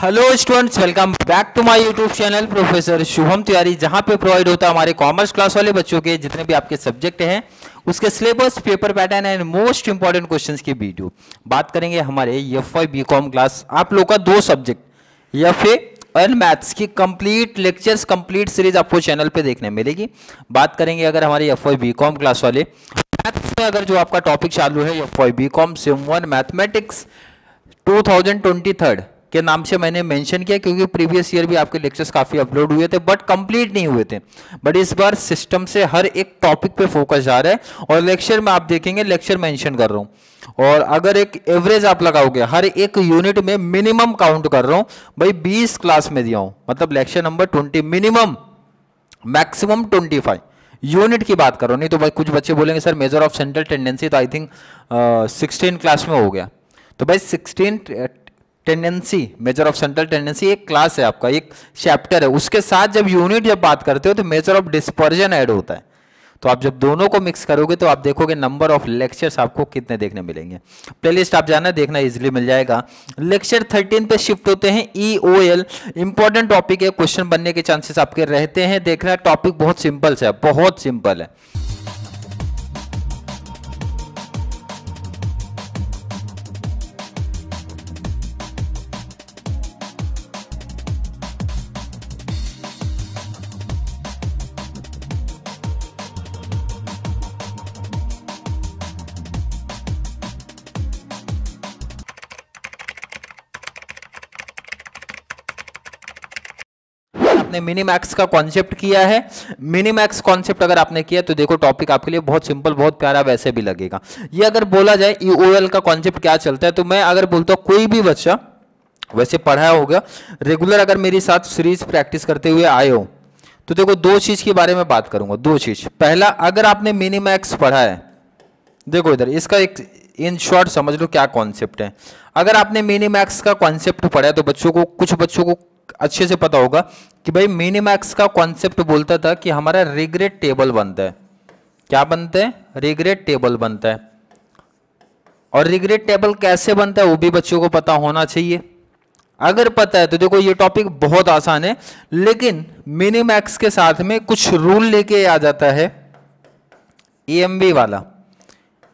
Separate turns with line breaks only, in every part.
Hello students welcome back to my YouTube channel professor Shubham Tiwari जहाँ पे provide होता है हमारे कॉमर्स क्लास वाले बच्चों के जितने भी आपके सब्जेक्ट हैं, उसके syllabus paper pattern and most important questions की वीडियो बात करेंगे हमारे F Y B Com class आप लोग का दो subject F A and maths की कंप्लीट लेक्चर्स कंप्लीट सीरीज़ आपको चैनल पे देखने मिलेगी. बात करेंगे अगर हमारे F Y B Com class वाले मैथ्स में अगर जो आपका टॉपिक चालू है F Y B Com sem one mathematics two thousand twenty third के नाम से मैंने मेंशन किया, क्योंकि प्रीवियस ईयर भी आपके लेक्चर्स काफ़ी अपलोड हुए थे बट कंप्लीट नहीं हुए थे। बट इस बार सिस्टम से हर एक टॉपिक पे फोकस जा रहा है, और लेक्चर में आप देखेंगे लेक्चर मेंशन कर रहा हूँ। और अगर एक एवरेज आप लगाओगे, हर एक यूनिट में मिनिमम काउंट कर रहा हूँ, भाई 20 क्लास में दिया हूँ। मतलब lecture number 20 minimum maximum 25 unit की बात करो, नहीं तो भाई कुछ बच्चे बोलेंगे, sir measure of central tendency तो आई थिंक सिक्सटीन क्लास में हो गया। तो भाई sixteen tendency measure of central tendency एक क्लास है आपका, एक चैप्टर है। उसके साथ जब यूनिट जब बात करते हो तो मेजर ऑफ़ डिस्पर्जन ऐड होता है। तो आप जब दोनों को मिक्स करोगे तो आप देखोगे नंबर ऑफ़ लेक्चर्स आपको कितने देखने मिलेंगे। प्लेलिस्ट आप जाना, देखना इजीली मिल जाएगा। लेक्चर 13 पे शिफ्ट होते हैं E O L important topic है क्वेश्चन बनने के चांसेस आपके रहते हैं। देखना टॉपिक बहुत सिंपल है, बहुत सिंपल है। आपने मिनी मैक्स का कॉन्सेप्ट किया है। मिनी मैक्स कॉन्सेप्ट अगर आपने किया तो देखो टॉपिक आपके लिए बहुत सिंपल बहुत प्यारा वैसे भी लगेगा। ये अगर बोला जाए ईओएल का कॉन्सेप्ट क्या चलता है तो मैं अगर बोलता हूँ, कोई भी बच्चा, वैसे पढ़ाया होगा रेगुलर अगर मेरे साथ सीरीज़ प्रैक्टिस करते हुए आए हो तो देखो दो चीज़ के बारे में बात करूँगा, दो चीज़। पहला, अगर आपने मिनी मैक्स पढ़ा है, देखो इधर, इसका एक, इन शॉर्ट समझ लो क्या कॉन्सेप्ट है। अगर आपने मिनी मैक्स का कॉन्सेप्ट पढ़ा है तो बच्चों को, कुछ बच्चों को अच्छे से पता होगा कि भाई मिनीमैक्स का कॉन्सेप्ट बोलता था कि हमारा रिग्रेट टेबल बनता है। क्या बनता है? रिग्रेट टेबल बनता है। और रिग्रेट टेबल कैसे बनता है, वो भी बच्चों को पता होना चाहिए। अगर पता है तो देखो, ये टॉपिक बहुत आसान है, लेकिन मिनीमैक्स के साथ में कुछ रूल लेके आ जाता है ई वाला।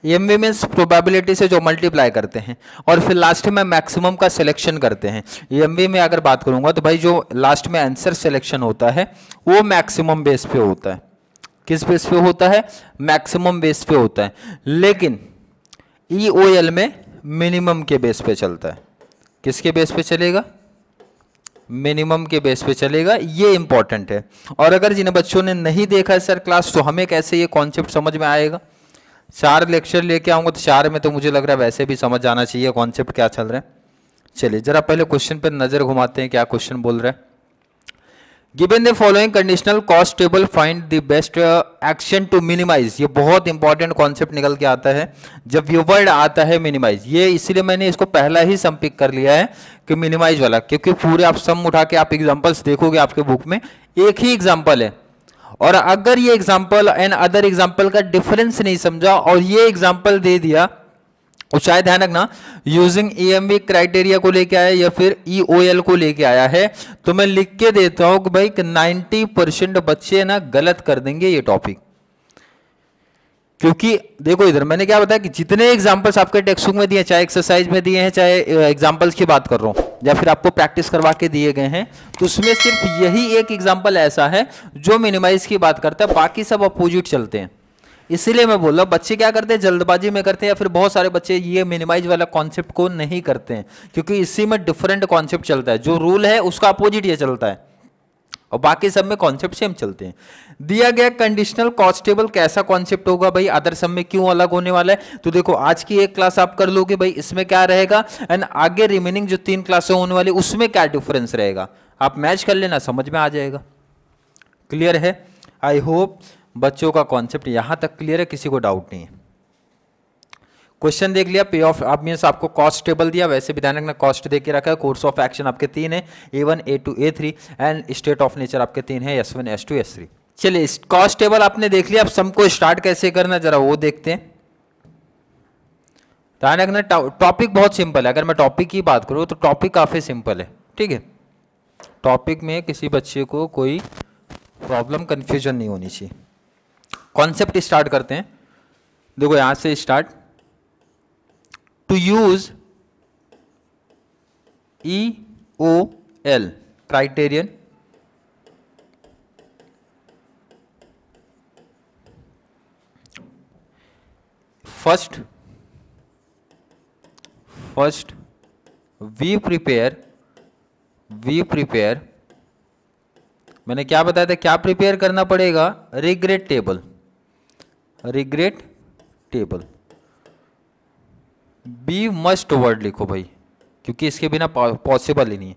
एम वी मीन्स प्रोबेबिलिटी से जो मल्टीप्लाई करते हैं और फिर लास्ट में मैक्सिमम का सिलेक्शन करते हैं। एम वी में अगर बात करूँगा तो भाई जो लास्ट में आंसर सिलेक्शन होता है, वो मैक्सिमम बेस पे होता है। किस बेस पे होता है? मैक्सिमम बेस पे होता है। लेकिन ई ओ एल में मिनिमम के बेस पे चलता है। किसके बेस पे चलेगा? मिनिमम के बेस पे चलेगा। ये इंपॉर्टेंट है। और अगर जिन बच्चों ने नहीं देखा है सर क्लास तो हमें कैसे ये कॉन्सेप्ट समझ में आएगा? चार लेक्चर लेके आऊँगा तो चार में तो मुझे लग रहा है वैसे भी समझ आना चाहिए कॉन्सेप्ट क्या चल रहा है। चलिए, जरा पहले क्वेश्चन पर नज़र घुमाते हैं, क्या क्वेश्चन बोल रहा है। Given the following conditional cost table find the best action to minimize ये बहुत इंपॉर्टेंट कॉन्सेप्ट निकल के आता है। जब ये वर्ड आता है मिनिमाइज ये इसलिए मैंने इसको पहला ही सम पिक कर लिया है कि मिनिमाइज वाला। क्योंकि पूरे आप सम उठा के आप एग्जांपल्स देखोगे आपके बुक में, एक ही एग्जांपल है। और अगर ये एग्ज़ाम्पल एंड अदर एग्ज़ाम्पल का डिफरेंस नहीं समझा और ये एग्ज़ाम्पल दे दिया और शायद ध्यान रखना यूजिंग ईएमवी क्राइटेरिया को लेके आया या फिर ईओएल को लेके आया है तो मैं लिख के देता हूँ कि भाई 90 परसेंट बच्चे ना, गलत कर देंगे ये टॉपिक क्योंकि देखो इधर मैंने क्या बताया कि जितने एग्जाम्पल्स आपके टेक्स्ट बुक में दिए चाहे एक्सरसाइज में दिए हैं, चाहे एग्जाम्पल्स की बात कर रहा हूँ, या फिर आपको प्रैक्टिस करवा के दिए गए हैं तो उसमें सिर्फ़ यही एक एग्ज़ाम्पल ऐसा है जो मिनिमाइज की बात करता है, बाकी सब अपोजिट चलते हैं। इसीलिए मैं बोल रहा हूँ, बच्चे क्या करते हैं, जल्दबाजी में करते हैं, या फिर बहुत सारे बच्चे ये मिनिमाइज वाला कॉन्सेप्ट को नहीं करते हैं, क्योंकि इसी में डिफरेंट कॉन्सेप्ट चलता है। जो रूल है, उसका अपोजिट ये चलता है। और बाकी सब में कॉन्सेप्ट सेम चलते हैं। दिया गया कंडीशनल कॉन्स्टेबल कैसा कॉन्सेप्ट होगा भाई? अदर सब में क्यों अलग होने वाला है? तो देखो, आज की एक क्लास आप कर लोगे भाई, इसमें क्या रहेगा? एंड आगे रिमेनिंग जो तीन क्लासें होने वाली, उसमें क्या डिफरेंस रहेगा? आप मैच कर लेना, समझ में आ जाएगा। क्लियर है? आई होप बच्चों का कॉन्सेप्ट यहाँ तक क्लियर है, किसी को डाउट नहीं है। क्वेश्चन देख लिया पे ऑफ़ आप मीन आपको कॉस्ट टेबल दिया, वैसे भी ध्यान रखना कॉस्ट दे के रखा है कोर्स ऑफ़ एक्शन आपके तीन है A one A two A three and state of nature आपके तीन है S one S two S three चलिए कॉस्ट टेबल आपने देख लिया, अब सम को स्टार्ट कैसे करना, जरा वो देखते हैं। ध्यान रखना टॉपिक बहुत सिंपल है, अगर मैं टॉपिक की बात करूँ तो टॉपिक काफ़ी सिंपल है, ठीक है? टॉपिक में किसी बच्चे को कोई प्रॉब्लम कन्फ्यूज़न नहीं होनी चाहिए। कॉन्सेप्ट स्टार्ट करते हैं। देखो, यहाँ से start E O L criterion first first we prepare we prepare मैंने क्या बताया था? क्या प्रिपेयर करना पड़ेगा? Regret table regret table be must word लिखो भाई, क्योंकि इसके बिना पॉसिबल ही नहीं है।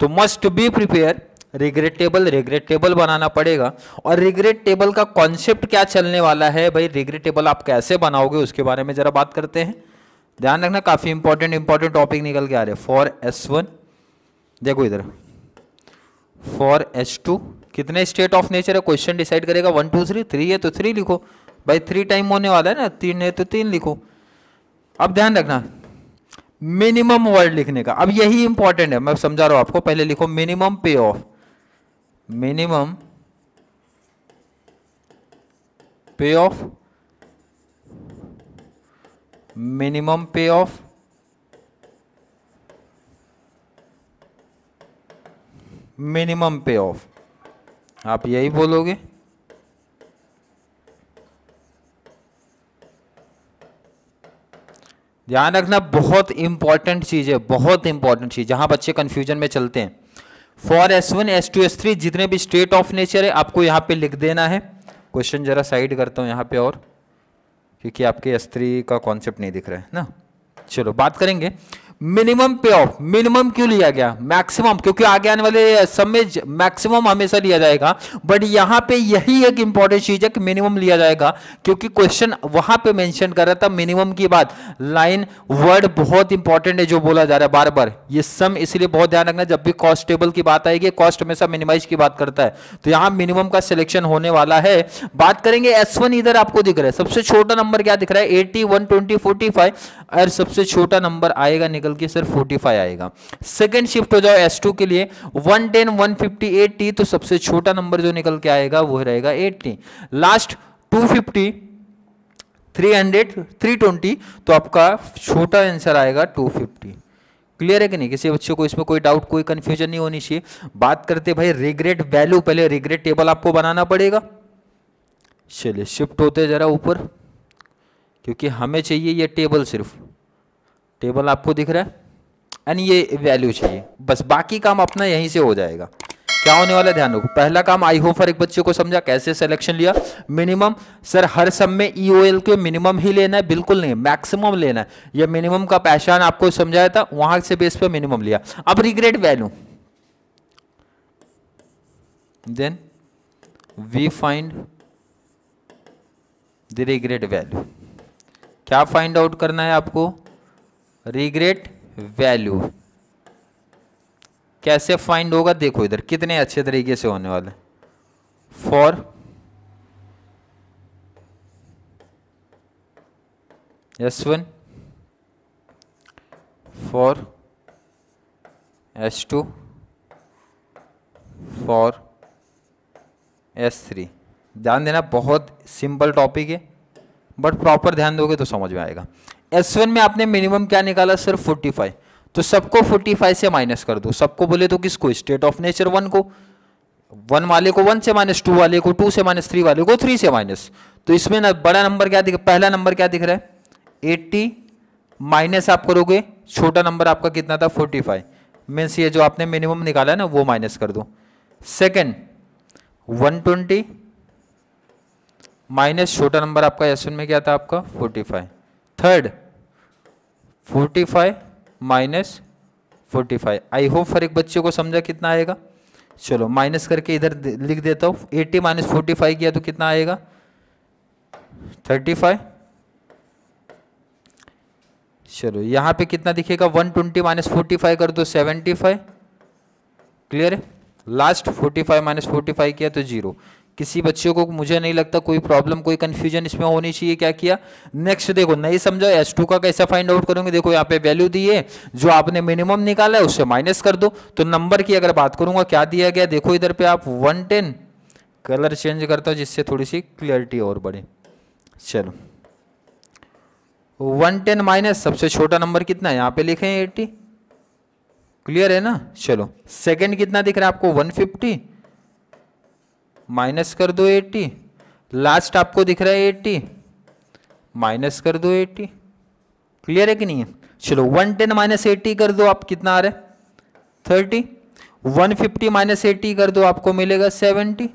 तो must be prepare regret table regret table बनाना पड़ेगा। और रिग्रेट टेबल का कॉन्सेप्ट क्या चलने वाला है भाई? रिग्रेट टेबल आप कैसे बनाओगे उसके बारे में जरा बात करते हैं। ध्यान रखना, काफ़ी इंपॉर्टेंट इंपॉर्टेंट टॉपिक निकल के आ रहे फॉर एस वन देखो इधर। फॉर एस टू कितने स्टेट ऑफ़ नेचर है? क्वेश्चन डिसाइड करेगा। वन टू थ्री थ्री है तो थ्री लिखो। भाई थ्री टाइम होने वाला है ना? तीन है तो तीन लिखो। अब ध्यान रखना। मिनिमम वर्ड लिखने का। अब यही इंपॉर्टेंट है। मैं समझा रहा हूँ आपको। पहले लिखो minimum payoff minimum payoff minimum payoff minimum payoff आप यही बोलोगे? ध्यान रखना, बहुत इंपॉर्टेंट चीज़ है, बहुत इंपॉर्टेंट चीज़। जहाँ बच्चे कंफ्यूजन में चलते हैं। For S one S two S three जितने भी स्टेट ऑफ़ नेचर है, आपको यहाँ पे लिख देना है। क्वेश्चन जरा साइड करता हूँ यहाँ पे और, क्योंकि आपके एस थ्री का कॉन्सेप्ट नहीं दिख रहा है, ना? चलो, बात करेंगे। मिनिमम पे ऑफ़ मिनिमम क्यों लिया गया? मैक्सिमम क्योंकि आगे आने वाले समय मैक्सिमम हमेशा लिया जाएगा। बट यहाँ पे यही एक इंपॉर्टेंट चीज़ है कि मिनिमम लिया जाएगा, क्योंकि क्वेश्चन वहाँ पे मेंशन कर रहा था मिनिमम की बात। लाइन वर्ड बहुत इंपॉर्टेंट है जो बोला जा रहा है बार बार ये सम इसलिए बहुत ध्यान रखना, जब भी कॉस्ट टेबल की बात आएगी कॉस्ट हमेशा मिनिमाइज की बात करता है। तो यहाँ मिनिमम का सिलेक्शन होने वाला है। बात करेंगे एस इधर आपको दिख रहा है। सबसे छोटा नंबर क्या दिख रहा है? एटी वन और सबसे छोटा नंबर आएगा, निकल निकल के सिर्फ़ 45 आएगा। सेकेंड शिफ्ट हो जाओ S2 के लिए। 110 150 80 तो सबसे छोटा नंबर जो निकल के आएगा, वो रहेगा 80 लास्ट 250 300 320 तो आपका छोटा आंसर आएगा 250 क्लियर है कि नहीं? किसी बच्चे को इसमें कोई डाउट कोई कंफ्यूजन नहीं होनी चाहिए। बात करते भाई रिग्रेट वैल्यू पहले रिग्रेट टेबल आपको बनाना पड़ेगा। चलिए शिफ्ट होते जरा ऊपर, क्योंकि हमें चाहिए ये टेबल सिर्फ़। टेबल आपको दिख रहा है। एंड ये वैल्यू चाहिए। बस बाकी काम अपना यहीं से हो जाएगा। क्या होने वाला ध्यान रखो। पहला काम आई होप हर एक बच्चे को समझा। कैसे सिलेक्शन लिया? मिनिमम सर हर सब में ई e के मिनिमम ही लेना है। बिल्कुल नहीं। मैक्सिमम लेना है। ये मिनिमम का पहचान आपको समझाया था। वहाँ से बेस पे मिनिमम लिया। अब regret value then we find the regret value क्या फाइंड आउट करना है आपको? रिग्रेट वैल्यू कैसे फाइंड होगा? देखो इधर, कितने अच्छे तरीके से होने वाले for S one for S two for S three ध्यान देना, बहुत सिंपल टॉपिक है बट प्रॉपर ध्यान दोगे तो समझ में आएगा। S1 में आपने मिनिमम क्या निकाला सिर्फ़ 45 तो सबको 45 से माइनस कर दो। सबको बोले तो किसको? स्टेट ऑफ़ नेचर वन को। वन वाले को वन से माइनस टू वाले को टू से माइनस थ्री वाले को थ्री से माइनस तो इसमें ना बड़ा नंबर क्या दिख, पहला नंबर क्या दिख रहा है? 80 माइनस आप करोगे, छोटा नंबर आपका कितना था? 45 फाइव मीन्स ये जो आपने मिनिमम निकाला ना, वो माइनस कर दो। सेकेंड 120 माइनस छोटा नंबर आपका एस में क्या था आपका? 45 third forty five minus forty five I hope हर एक बच्चे को समझा कितना आएगा। चलो माइनस करके इधर लिख देता हूँ। एट्टी माइनस फोर्टी फाइव किया तो कितना आएगा? थर्टी फाइव चलो, यहाँ पे कितना दिखेगा? One twenty minus forty five कर दो सेवेंटी फाइव क्लियर है? Last forty five minus forty five किया तो ज़ीरो किसी बच्चे को मुझे नहीं लगता कोई प्रॉब्लम कोई कंफ्यूजन इसमें होनी चाहिए। क्या किया? नेक्स्ट देखो, नहीं समझो एस टू का कैसे फाइंड आउट करोगे? देखो, यहाँ पे वैल्यू दी है, जो आपने मिनिमम निकाला है उससे माइनस कर दो। तो नंबर की अगर बात करूँगा, क्या दिया गया? देखो इधर पे आप वन टेन कलर चेंज करता हूँ, जिससे थोड़ी सी क्लियरिटी और बढ़े। चलो। वन टेन माइनस सबसे छोटा नंबर कितना है? यहाँ पे लिखे एट्टी क्लियर है ना? चलो। सेकंड कितना दिख रहा है आपको? वन फिफ्टी माइनस कर दो एट्टी लास्ट आपको दिख रहा है एट्टी माइनस कर दो एट्टी क्लियर है कि नहीं है? चलो, वन टेन माइनस एट्टी कर दो आप, कितना आ रहा है? Thirty. One fifty minus eighty कर दो आपको मिलेगा सेवेंटी।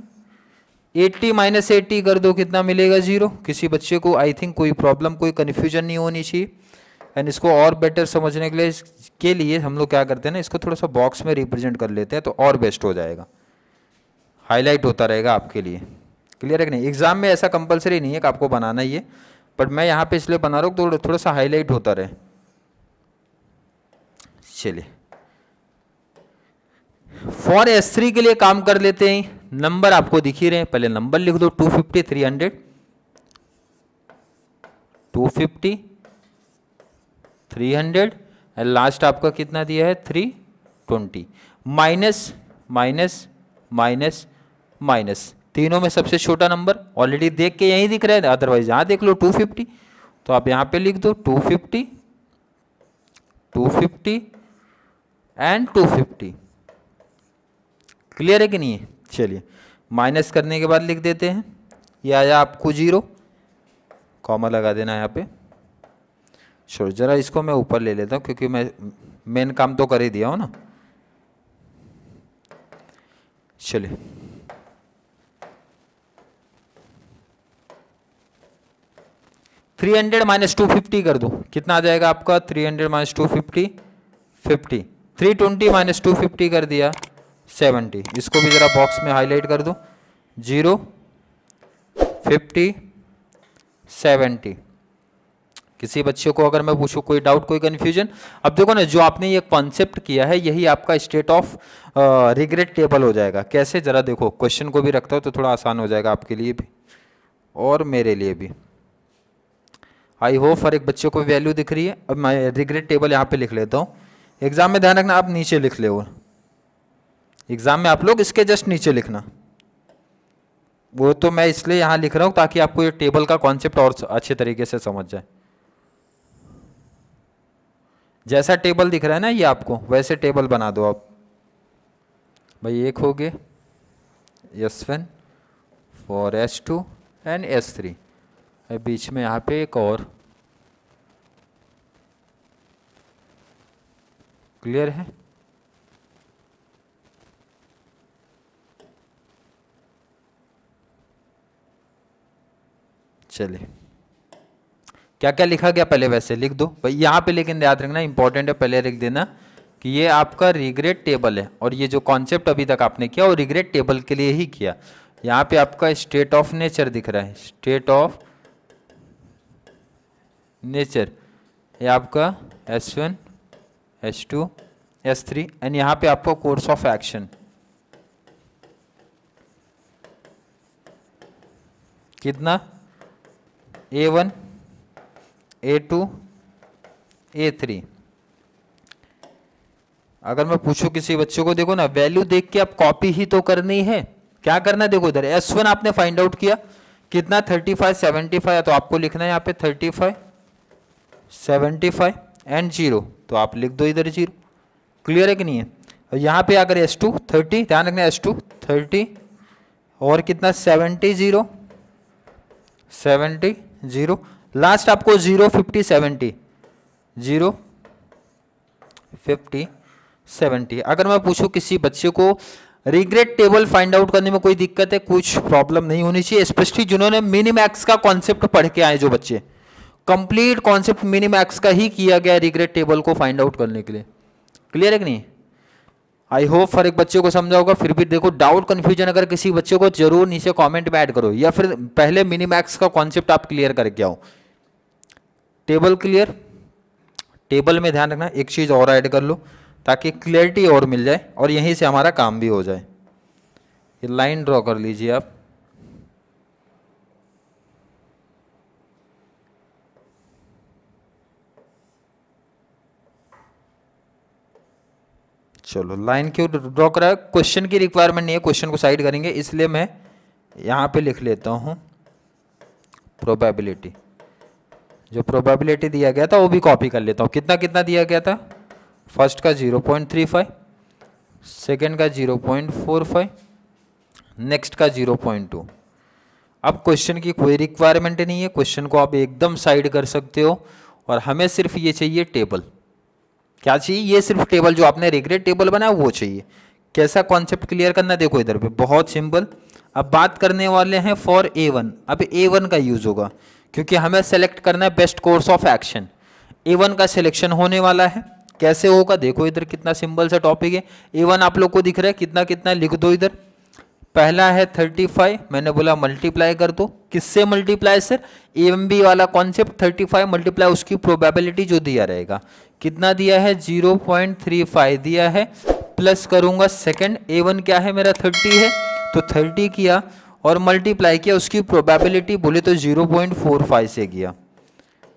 एट्टी माइनस एट्टी कर दो, कितना मिलेगा? ज़ीरो। किसी बच्चे को आई थिंक कोई प्रॉब्लम कोई कन्फ्यूज़न नहीं होनी चाहिए। एंड इसको और बेटर समझने के लिए के लिए हम लोग क्या करते हैं ना, इसको थोड़ा सा बॉक्स में रिप्रेजेंट कर लेते हैं तो और बेस्ट हो जाएगा। हाईलाइट होता रहेगा आपके लिए। क्लियर है कि नहीं? एग्ज़ाम में ऐसा कंपलसरी नहीं है कि आपको बनाना ही है बट मैं यहाँ पे इसलिए बना रहा हूँ तो थोड़ा सा हाईलाइट होता रहे। चलिए। फॉर एस थ्री के लिए काम कर लेते हैं। नंबर आपको दिख ही रहे हैं। पहले नंबर लिख दो two fifty three hundred two fifty three hundred and last आपका कितना दिया है? Three twenty minus minus minus minus. तीनों में सबसे छोटा नंबर ऑलरेडी देख के यहीं दिख रहा है अदरवाइज़ यहाँ देख लो 250 तो आप यहाँ पे लिख दो 250 250 एंड 250 क्लियर है कि नहीं है? चलिए माइनस करने के बाद लिख देते हैं। ये आया आपको ज़ीरो कॉमा लगा देना यहाँ पे। छोड़ जरा इसको मैं ऊपर ले लेता हूँ, क्योंकि मैं मेन काम तो कर ही दिया हूँ ना। चलिए three hundred minus two fifty कर दो। कितना आ जाएगा आपका? Three hundred minus two fifty fifty three twenty minus two fifty कर दिया सेवेंटी इसको भी ज़रा बॉक्स में हाईलाइट कर दो। ज़ीरो फिफ्टी सेवेंटी किसी बच्चे को अगर मैं पूछूँ, कोई डाउट कोई कन्फ्यूज़न अब देखो ना, जो आपने ये कॉन्सेप्ट किया है, यही आपका स्टेट ऑफ़ रिग्रेट टेबल हो जाएगा। कैसे? ज़रा देखो क्वेश्चन को भी रखता हो तो थोड़ा आसान हो जाएगा आपके लिए भी और मेरे लिए भी। आई होप हर एक बच्चे को वैल्यू दिख रही है। अब मैं रिग्रेट टेबल यहाँ पे लिख लेता हूँ। एग्ज़ाम में ध्यान रखना, आप नीचे लिख ले। एग्ज़ाम में आप लोग इसके जस्ट नीचे लिखना। वो तो मैं इसलिए यहाँ लिख रहा हूँ ताकि आपको ये टेबल का कॉन्सेप्ट और अच्छे तरीके से समझ जाए। जैसा टेबल दिख रहा है ना ये आपको, वैसे टेबल बना दो आप। भाई एक हो गए। S one for S two and S three बीच में यहाँ पे एक और। क्लियर है? चलिए क्या क्या लिखा गया पहले वैसे? लिख दो। भाई, यहाँ पे लेकिन याद रखना इंपॉर्टेंट है पहले लिख देना कि ये आपका रिग्रेट टेबल है और ये जो कॉन्सेप्ट अभी तक आपने किया, वो रिग्रेट टेबल के लिए ही किया। यहाँ पे आपका स्टेट ऑफ़ नेचर दिख रहा है। State of nature. ये आपका S one S two S three and यहाँ पे आपका कोर्स ऑफ़ एक्शन कितना? A one A two A three अगर मैं पूछूँ किसी बच्चे को, देखो ना वैल्यू देख के आप कॉपी ही तो करनी है क्या करना है? देखो इधर एस वन आपने फाइंड आउट किया। कितना? थर्टी फाइव सेवेंटी फाइव तो आपको लिखना है यहाँ पे thirty five seventy five and zero. तो आप लिख दो इधर ज़ीरो। क्लियर है कि नहीं है? और यहाँ पे अगर एस टू थर्टी, ध्यान रखना एस टू थर्टी। और कितना? Seventy zero. Seventy zero. Last आपको zero fifty seventy. Zero fifty seventy. अगर मैं पूछूँ किसी बच्चे को रिग्रेट टेबल फाइंड आउट करने में कोई दिक्कत है? कुछ प्रॉब्लम नहीं होनी चाहिए स्पेशली जिन्होंने मिनिमैक्स का कॉन्सेप्ट पढ़ के आए जो बच्चे। कंप्लीट कॉन्सेप्ट मिनिमैक्स का ही किया गया रिग्रेट टेबल को फाइंड आउट करने के लिए। क्लियर है कि नहीं? आई होप हर एक बच्चे को समझा होगा, फिर भी देखो डाउट कन्फ्यूज़न अगर किसी बच्चे को ज़रूर नीचे कमेंट में ऐड करो, या फिर पहले मिनिमैक्स का कॉन्सेप्ट आप क्लियर करके आओ। टेबल क्लियर टेबल में ध्यान रखना, एक चीज़ और ऐड कर लो, ताकि क्लियरिटी और मिल जाए, और यहीं से हमारा काम भी हो जाए। ये लाइन ड्रॉ कर लीजिए आप। चलो लाइन क्यों ड्रॉ करा है क्वेश्चन की रिक्वायरमेंट नहीं है क्वेश्चन को साइड करेंगे, इसलिए मैं यहाँ पे लिख लेता हूँ प्रोबेबिलिटी जो प्रोबेबिलिटी दिया गया था, वो भी कॉपी कर लेता हूँ। कितना कितना दिया गया था? फ़र्स्ट का zero point three five second का zero point four five next का ज़ीरो पॉइंट टू अब क्वेश्चन की कोई रिक्वायरमेंट नहीं है क्वेश्चन को आप एकदम साइड कर सकते हो, और हमें सिर्फ़ ये चाहिए टेबल क्या चाहिए? ये सिर्फ़ टेबल जो आपने रिग्रेट टेबल बनाया, वो चाहिए। कैसा कॉन्सेप्ट क्लियर करना देखो इधर पे, बहुत सिंपल अब बात करने वाले हैं फॉर ए वन अब ए वन का यूज़ होगा, क्योंकि हमें सेलेक्ट करना है best course of action A one का सिलेक्शन होने वाला है। कैसे होगा? देखो इधर कितना सिंपल सा टॉपिक है। ए वन आप लोग को दिख रहा है, कितना कितना लिख दो इधर। पहला है थर्टी फाइव मैंने बोला मल्टीप्लाई कर दो। किससे मल्टीप्लाई सर एम बी वाला कॉन्सेप्ट थर्टी फाइव मल्टीप्लाई उसकी प्रोबेबिलिटी जो दिया रहेगा। कितना दिया है? ज़ीरो पॉइंट थ्री फाइव दिया है। प्लस करूँगा सेकंड, ए वन क्या है मेरा? थर्टी है। तो थर्टी किया और मल्टीप्लाई किया, उसकी प्रोबेबिलिटी बोले तो ज़ीरो पॉइंट फोर फाइव से किया।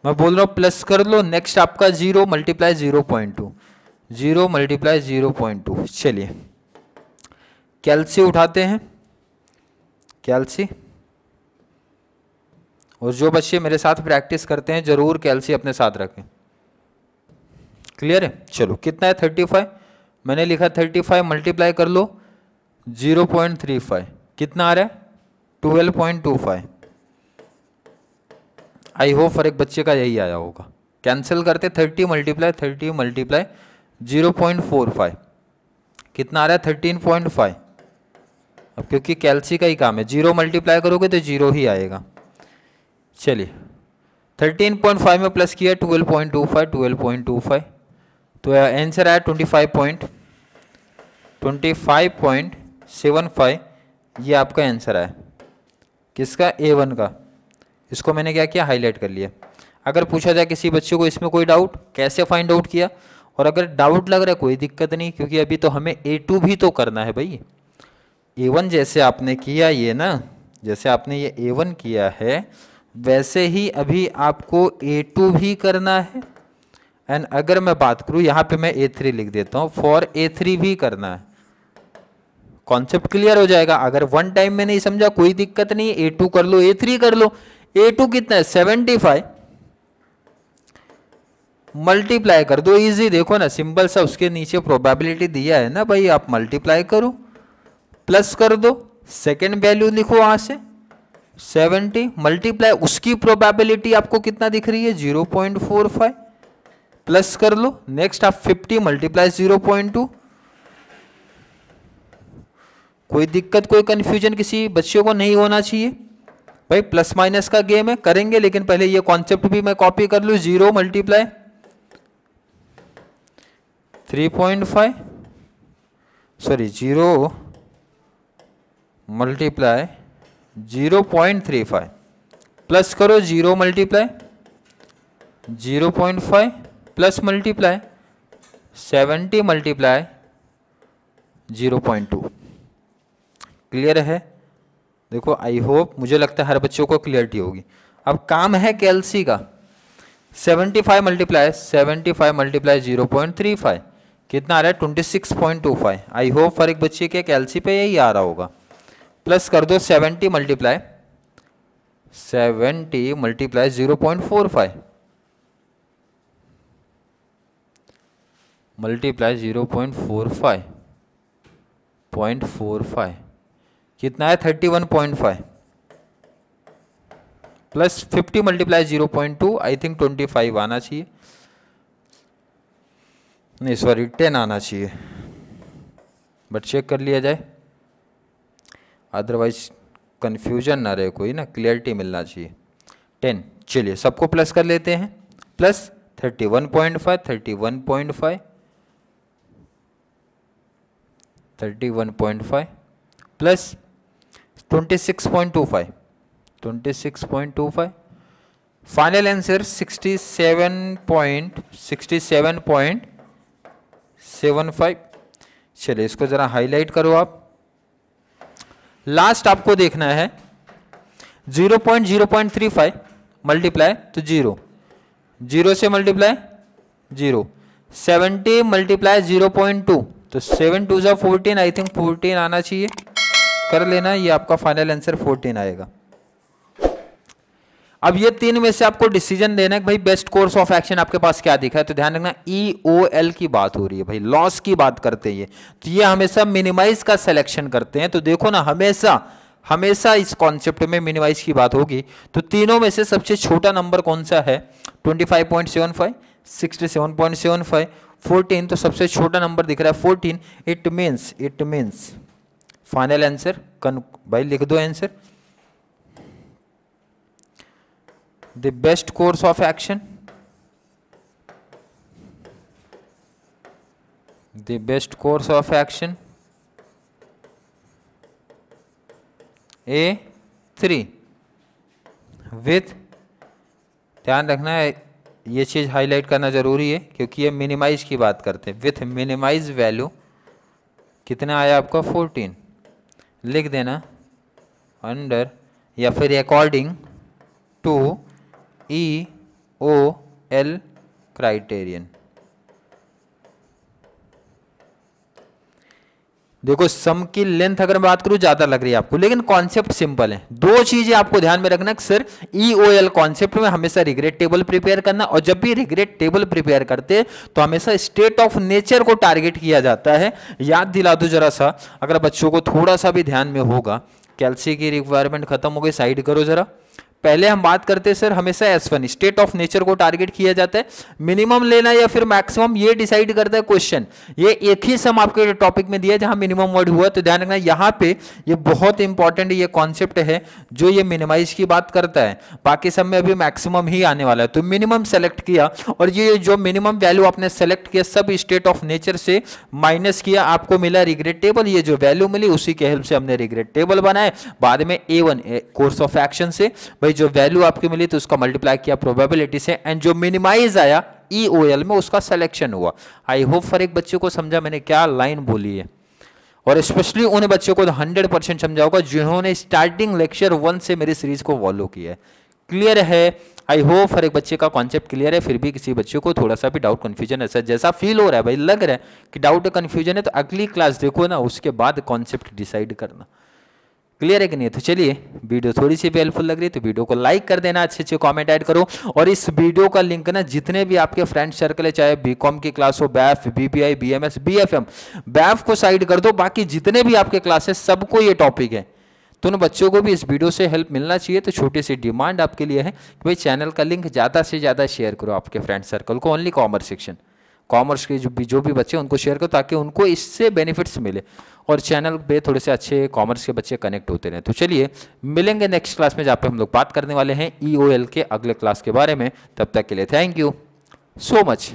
मैं बोल रहा हूँ प्लस कर लो नेक्स्ट आपका zero multiply zero point two. Zero multiply zero point two. चलिए। कैल्सी उठाते हैं। कैल्सी। और जो बच्चे मेरे साथ प्रैक्टिस करते हैं, ज़रूर कैल्सी अपने साथ रखें। क्लियर है? चलो, कितना है? थर्टी फाइव मैंने लिखा थर्टी फाइव मल्टीप्लाई कर लो ज़ीरो पॉइंट थ्री फाइव कितना आ रहा है? Twelve point two five I hope हर एक बच्चे का यही आया होगा। कैंसिल करते thirty multiply thirty multiply zero point four five कितना आ रहा है? थर्टीन पॉइंट फाइव अब क्योंकि कैल्सी का ही काम है ज़ीरो मल्टीप्लाई करोगे तो ज़ीरो ही आएगा। चलिए थर्टीन पॉइंट फाइव में प्लस किया twelve point two five twelve point two five तो आंसर आया twenty five point twenty five point seven five ये आपका आंसर आया। किसका? ए वन का। इसको मैंने क्या किया? हाईलाइट कर लिया। अगर पूछा जाए किसी बच्चे को इसमें कोई डाउट कैसे फाइंड आउट किया? और अगर डाउट लग रहा है, कोई दिक्कत नहीं, क्योंकि अभी तो हमें ए टू भी तो करना है भाई। ए वन जैसे आपने किया ये ना, जैसे आपने ये ए वन किया है, वैसे ही अभी आपको ए टू भी करना है। एंड अगर मैं बात करूँ, यहाँ पे मैं ए थ्री लिख देता हूँ। फॉर ए थ्री भी करना है। कॉन्सेप्ट क्लियर हो जाएगा। अगर वन टाइम में नहीं समझा, कोई दिक्कत नहीं ए टू कर लो ए थ्री कर लो। ए टू कितना है? सेवेंटी फाइव मल्टीप्लाई कर दो इजी देखो ना सिंबल सा उसके नीचे प्रोबेबिलिटी दिया है ना भाई, आप मल्टीप्लाई करो। प्लस कर दो। सेकेंड वैल्यू लिखो वहाँ से। सेवेंटी मल्टीप्लाई उसकी प्रोबेबिलिटी आपको कितना दिख रही है? Zero point four five plus कर लो नेक्स्ट आप fifty multiply zero point two कोई दिक्कत, कोई कंफ्यूजन किसी बच्चों को नहीं होना चाहिए। भाई प्लस माइनस का गेम है, करेंगे, लेकिन पहले ये कॉन्सेप्ट भी मैं कॉपी कर लू zero multiply three point five sorry zero multiply zero point three five plus करो zero multiply zero point five plus multiply, seventy multiply, zero point two. Clear है? देखो आई होप मुझे लगता है हर बच्चों को क्लियरिटी होगी। अब काम है कैलसी का। Seventy five multiply, seventy five multiply, zero point three five. कितना आ रहा है? Twenty six point two five. I hope हर एक बच्चे के कैलसी पे यही आ रहा होगा। प्लस कर दो seventy multiply seventy multiply, zero point four five. Multiply zero point four five point four five कितना है? Thirty one point five plus fifty multiply zero point two I think twenty five आना चाहिए। नहीं sorry ten आना चाहिए। But check कर लिया जाए। अदरवाइज़ कन्फ्यूज़न ना रहे, कोई ना क्लियरिटी मिलना चाहिए। टेन चलिए, सबको प्लस कर लेते हैं। Plus thirty one point five thirty one point five thirty one point five plus twenty six point two five twenty six point two five final answer sixty seven point sixty seven point seven five चलिए, इसको ज़रा highlight करो आप। Last आपको देखना है। Zero point zero point three five multiply तो zero zero से multiply zero seventy multiply zero point two तो सेवन टू ज़ा फोर्टीन आई थिंक फोर्टीन आना चाहिए। कर लेना, ये आपका फाइनल आंसर फोर्टीन आएगा। अब ये तीन में से आपको डिसीज़न देना है भाई बेस्ट कोर्स ऑफ़ एक्शन आपके पास क्या दिखा है। तो ध्यान रखना ई ओ एल की बात हो रही है भाई लॉस की बात करते हैं तो ये हमेशा मिनिमाइज का सिलेक्शन करते हैं। तो देखो ना, हमेशा हमेशा इस कॉन्सेप्ट में मिनिमाइज की बात होगी। तो तीनों में से सबसे छोटा नंबर कौन सा है? 25.75 67.75 14 तो सबसे छोटा नंबर दिख रहा है 14 it means it means final answer कन, भाई लिख दो answer the best course of action the best course of action? A three with ध्यान रखना है ये चीज़ हाईलाइट करना ज़रूरी है, क्योंकि ये मिनिमाइज की बात करते हैं। विथ मिनिमाइज वैल्यू कितना आया आपका? फोर्टीन लिख देना। अंडर या फिर according to E O L criterion देखो सम की लेंथ अगर मैं बात करूँ, ज़्यादा लग रही है आपको, लेकिन कॉन्सेप्ट सिंपल है। दो चीज़ें आपको ध्यान में रखना sir E O L concept में हमेशा रिग्रेट टेबल प्रिपेयर करना, और जब भी रिग्रेट टेबल प्रिपेयर करते तो हमेशा स्टेट ऑफ़ नेचर को टारगेट किया जाता है। याद दिला दो जरा सा, अगर बच्चों को थोड़ा सा भी ध्यान में होगा कैल्सी की रिक्वायरमेंट खत्म हो गई साइड करो जरा। पहले हम बात करते हैं, सर, हमेशा S one state of nature को टारगेट किया जाता है। मिनिमम लेना या फिर मैक्सिमम ये डिसाइड करता है क्वेश्चन ये एक ही सम आपके टॉपिक में दिया जहाँ मिनिमम वर्ड हुआ तो ध्यान रखना, यहाँ पे ये बहुत इंपॉर्टेंट ये कॉन्सेप्ट है, जो ये मिनिमाइज की बात करता है। बाकी सब में अभी मैक्सिमम ही आने वाला है। तो मिनिमम सेलेक्ट किया, और ये जो मिनिमम वैल्यू आपने सेलेक्ट किया, सब स्टेट ऑफ़ नेचर से माइनस किया, आपको मिला रिग्रेट टेबल ये जो वैल्यू मिली, उसी के हेल्प से हमने रिग्रेट टेबल बनाए बाद में A one course of action से। भाई भाई जो वैल्यू आपकी मिली तो उसका मल्टीप्लाई किया प्रोबेबिलिटी से एंड जो मिनिमाइज आया ई ओ एल में उसका सिलेक्शन हुआ। आई होप फॉर एक बच्चे को समझा, मैंने क्या लाइन बोली है। और स्पेशली उन बच्चों को हंड्रेड परसेंट समझा होगा, जिन्होंने स्टार्टिंग लेक्चर वन से मेरी सीरीज़ को फॉलो किया है। क्लियर है? आई होप हर एक बच्चे का कॉन्सेप्ट क्लियर है, फिर भी किसी बच्चे को थोड़ा सा भी डाउट कंफ्यूजन ऐसा जैसा फील हो रहा है, भाई, लग रहा है कि डाउट कंफ्यूजन है तो अगली क्लास देखो ना, उसके बाद कॉन्सेप्ट डिसाइड करना। क्लियर है कि नहीं तो चलिए, वीडियो थोड़ी सी भी हेल्पफुल लग रही है तो वीडियो को लाइक कर देना, अच्छे अच्छे कमेंट ऐड करो। और इस वीडियो का लिंक ना, जितने भी आपके फ्रेंड सर्कल है, चाहे बीकॉम की क्लास हो BAF BPI BMS BFM BAF को साइड कर दो। बाकी जितने भी आपके क्लासेस सबको ये टॉपिक है। तो उन बच्चों को भी इस वीडियो से हेल्प मिलना चाहिए। तो छोटी सी डिमांड आपके लिए है कि भाई चैनल का लिंक ज़्यादा से ज़्यादा शेयर करो आपके फ्रेंड सर्कल को ओनली कॉमर्स सेक्शन कॉमर्स के जो भी जो भी बच्चे उनको शेयर करो ताकि उनको इससे बेनिफिट्स मिले। और चैनल पे थोड़े से अच्छे कॉमर्स के बच्चे कनेक्ट होते रहे। तो चलिए, मिलेंगे नेक्स्ट क्लास में जहाँ पे हम लोग बात करने वाले हैं ई e के अगले क्लास के बारे में। तब तक के लिए थैंक यू सो मच